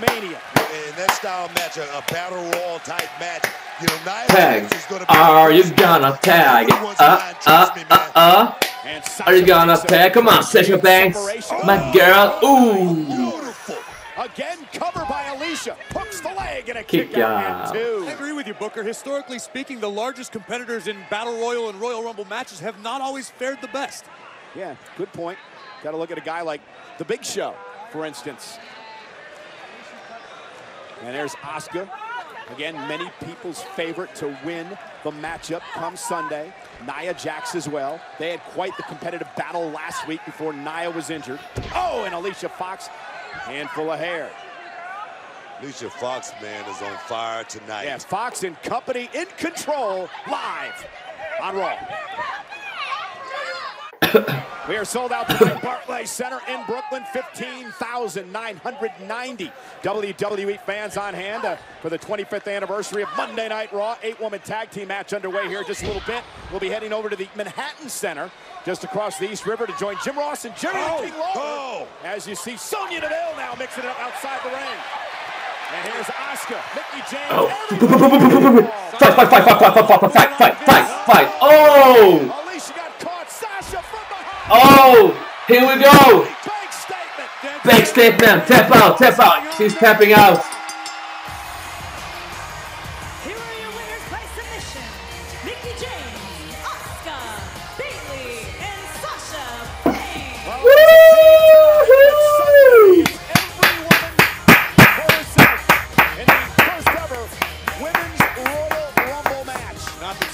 Mania. In that style match, a, a battle royal type match, you know, Nia Tag. Jax is going to be. Are you gonna tag? Uh, uh, uh, uh. Are you gonna Sasha tag? Come on, Sasha Banks. Separation. My girl. Ooh. Beautiful. Again, cover by Alicia. Hooks the leg and a Kick kick, out ya. two. I agree with you, Booker. Historically speaking, the largest competitors in Battle Royal and Royal Rumble matches have not always fared the best. Yeah, good point. Got to look at a guy like the Big Show, for instance. And there's Asuka. Again, many people's favorite to win the matchup come Sunday. Nia Jax as well. They had quite the competitive battle last week before Nia was injured. Oh, and Alicia Fox, handful of hair. Alicia Fox, man, is on fire tonight. Yes, Fox and company in control live on Raw. We are sold out tonight, Barclays Center in Brooklyn, 15,990 WWE E fans on hand uh, for the 25th anniversary of Monday Night Raw. Eight-woman tag team match underway here just a little bit. We'll be heading over to the Manhattan Center just across the East River to join Jim Ross and Jerry Oh, King Lawler. oh. As you see, Sonya Deville now mixing it up outside the ring. And here's Asuka, Mickie James. Oh. everyone- Fight, fight, fight, fight, fight, fight, fight, fight, fight, fight, fight. Oh! Alicia got caught. Sasha from behind. Oh! Here we go! Big statement. Tap out, tap out. She's tapping out. Here are your winners by submission. Mickie James,